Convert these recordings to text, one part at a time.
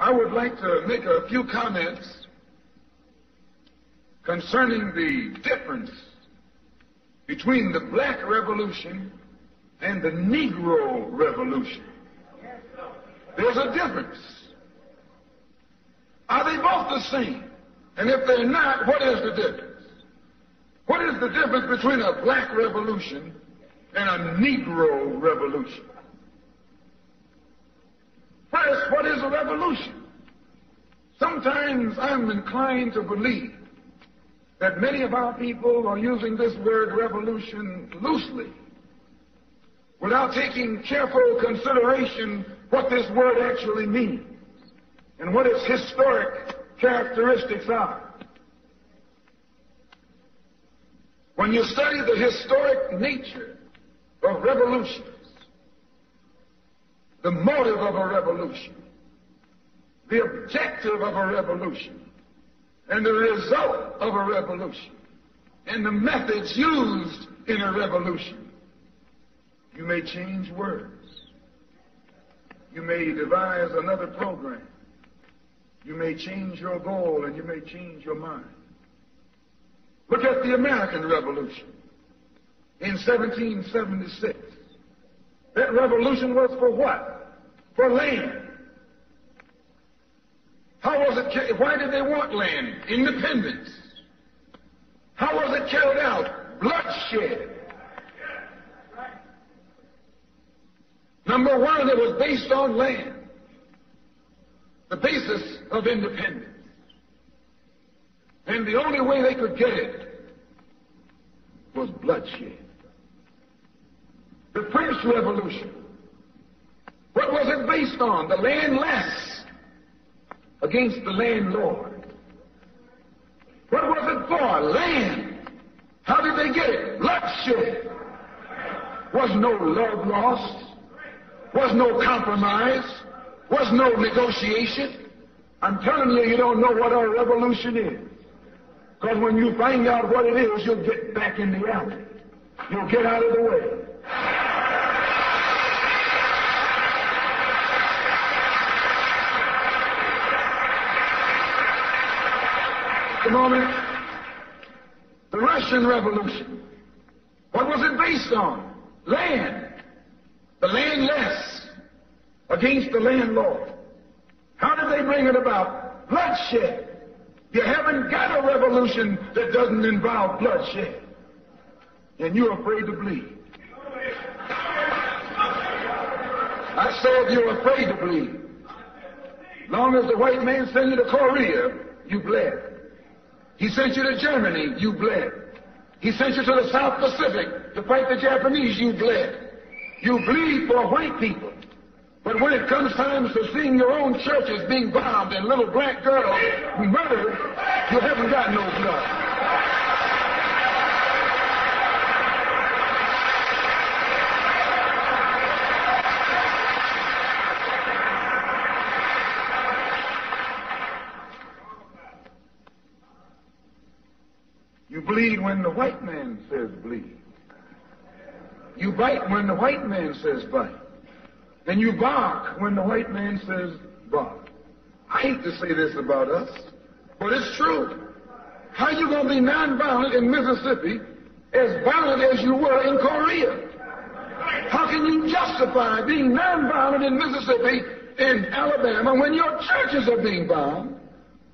I would like to make a few comments concerning the difference between the black revolution and the Negro revolution. There's a difference. Are they both the same? And if they're not, what is the difference? What is the difference between a black revolution and a Negro revolution? First, what is a revolution? Sometimes I'm inclined to believe that many of our people are using this word revolution loosely without taking careful consideration what this word actually means and what its historic characteristics are. When you study the historic nature of revolutions, the motive of a revolution, the objective of a revolution, and the result of a revolution, and the methods used in a revolution, you may change words. You may devise another program. You may change your goal and you may change your mind. Look at the American Revolution in 1776. That revolution was for what? For land. How was it? Why did they want land? Independence. How was it carried out? Bloodshed. Number one, it was based on land. The basis of independence. And the only way they could get it was bloodshed. The French Revolution. What was it based on? The landless against the landlord. What was it for? Land. How did they get it? Bloodshed. Was no love lost. Was no compromise. Was no negotiation. I'm telling you, you don't know what a revolution is. Because when you find out what it is, you'll get back in the alley. You'll get out of the way. The moment, the Russian Revolution. What was it based on? Land. The landless against the landlord. How did they bring it about? Bloodshed. You haven't got a revolution that doesn't involve bloodshed. And you're afraid to bleed. I said you're afraid to bleed. Long as the white man sent you to Korea, you bled. He sent you to Germany, you bled. He sent you to the South Pacific to fight the Japanese, you bled. You bleed for white people. But when it comes time to seeing your own churches being bombed and little black girls murdered, you haven't got no blood. You bleed when the white man says bleed. You bite when the white man says bite. And you bark when the white man says bark. I hate to say this about us, but it's true. How you going to be nonviolent in Mississippi as violent as you were in Korea? How can you justify being nonviolent in Mississippi and Alabama when your churches are being bombed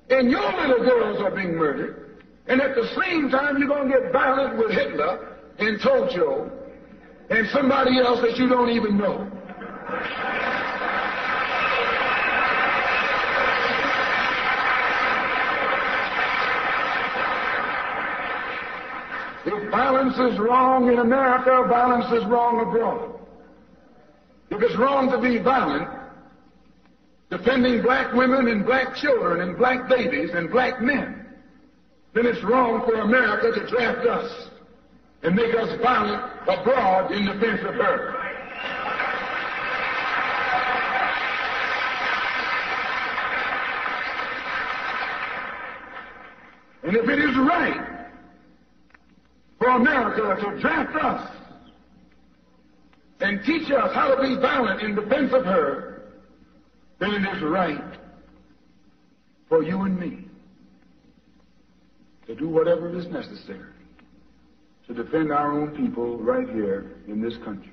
and your little girls are being murdered, and at the same time you're going to get violent with Hitler and Tojo and somebody else that you don't even know? If violence is wrong in America, violence is wrong abroad. If it's wrong to be violent, defending black women and black children and black babies and black men, then it's wrong for America to draft us and make us violent abroad in defense of her. And if it is right for America to draft us and teach us how to be violent in defense of her, then it is right for you and me to do whatever is necessary to defend our own people right here in this country.